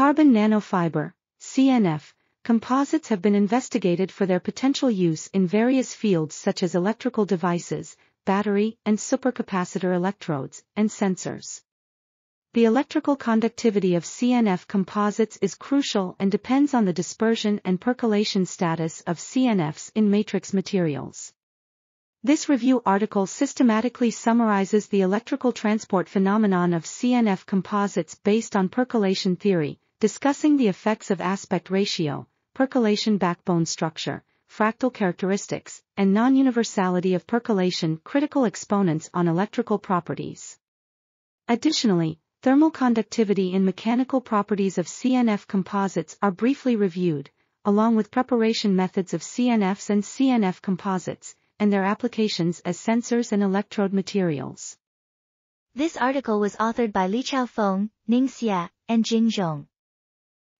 Carbon nanofiber, CNF, composites have been investigated for their potential use in various fields such as electrical devices, battery and supercapacitor electrodes, and sensors. The electrical conductivity of CNF composites is crucial and depends on the dispersion and percolation status of CNFs in matrix materials. This review article systematically summarizes the electrical transport phenomenon of CNF composites based on percolation theory, discussing the effects of aspect ratio, percolation backbone structure, fractal characteristics, and non-universality of percolation critical exponents on electrical properties. Additionally, thermal conductivity and mechanical properties of CNF composites are briefly reviewed, along with preparation methods of CNFs and CNF composites, and their applications as sensors and electrode materials. This article was authored by Lichao Feng, Ning Xie, and Jing Zhong.